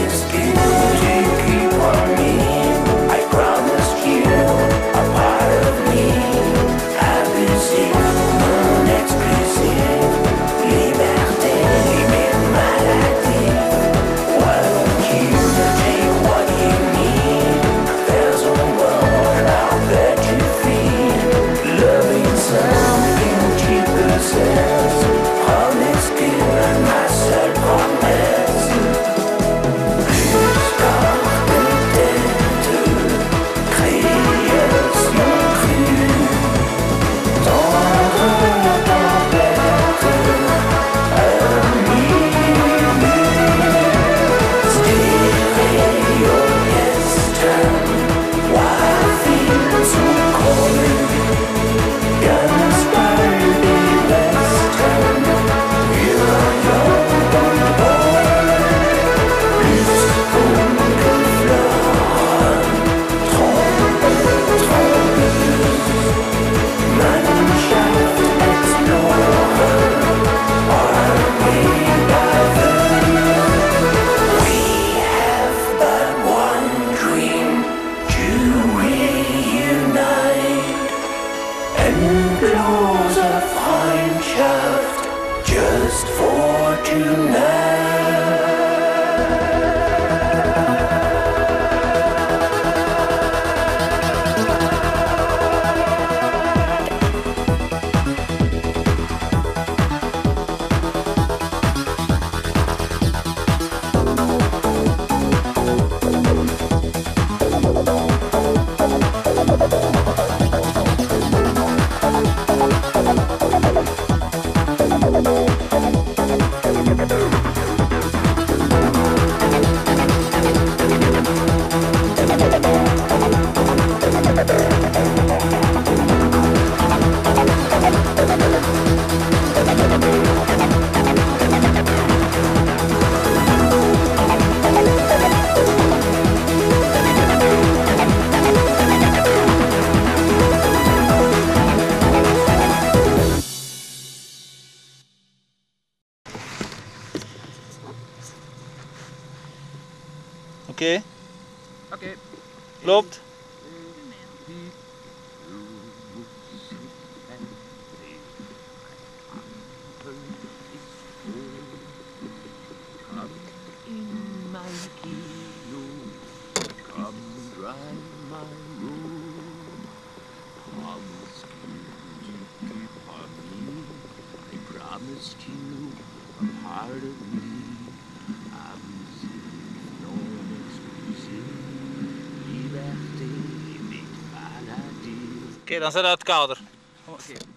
Just given. just for tonight. Oké, Okay. loopt. You a part of me. I'm no exclusive. Liberté met maladie. Oké, dan zet uit het. Oké.